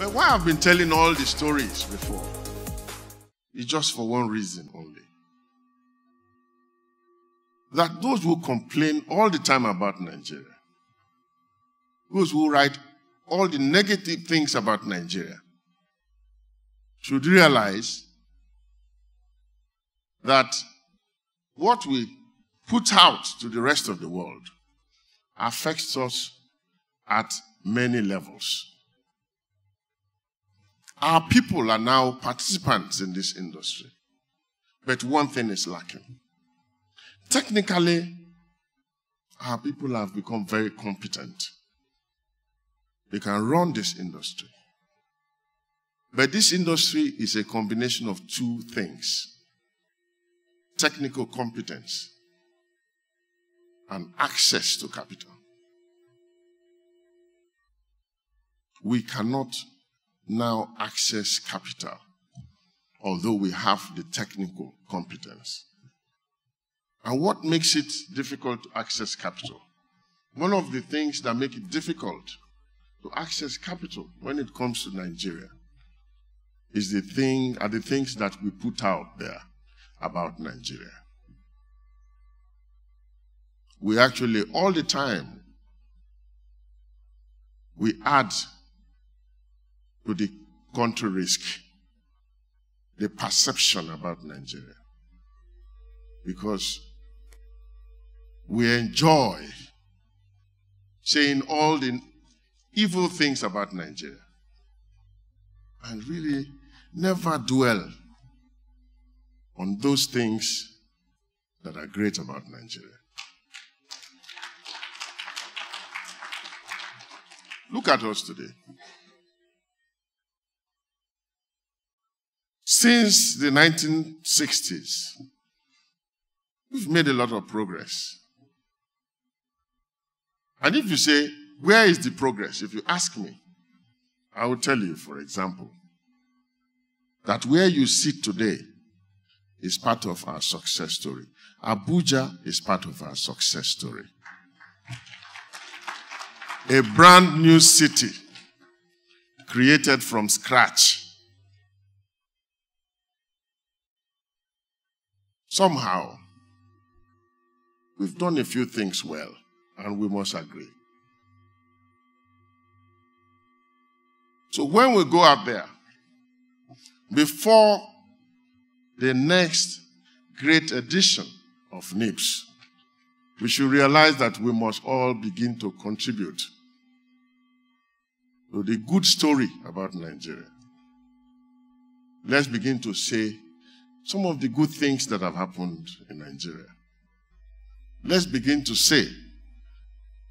But why I've been telling all the stories before is just for one reason only. That those who complain all the time about Nigeria, those who write all the negative things about Nigeria, should realize that what we put out to the rest of the world affects us at many levels. Our people are now participants in this industry. But one thing is lacking. Technically, our people have become very competent. They can run this industry. But this industry is a combination of two things technical competence and access to capital. We cannot now access capital, although we have the technical competence. And what makes it difficult to access capital? One of the things that make it difficult to access capital when it comes to Nigeria is the thing are the things that we put out there about Nigeria. We actually all the time we add to the country risk the perception about Nigeria. Because we enjoy saying all the evil things about Nigeria and really never dwell on those things that are great about Nigeria. Look at us today. Since the 1960s, we've made a lot of progress. And if you say, where is the progress? If you ask me, I will tell you, for example, that where you sit today is part of our success story. Abuja is part of our success story. A brand new city created from scratch. Somehow, we've done a few things well, and we must agree. So when we go out there, before the next great edition of NIPS, we should realize that we must all begin to contribute to the good story about Nigeria. Let's begin to say some of the good things that have happened in Nigeria. Let's begin to say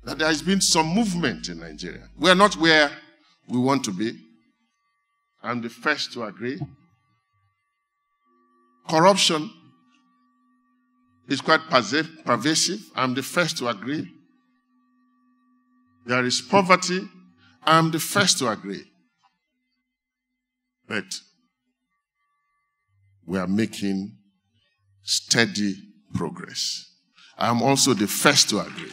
that there has been some movement in Nigeria. We are not where we want to be. I'm the first to agree. Corruption is quite pervasive. I'm the first to agree. There is poverty. I'm the first to agree. But we are making steady progress. I'm also the first to agree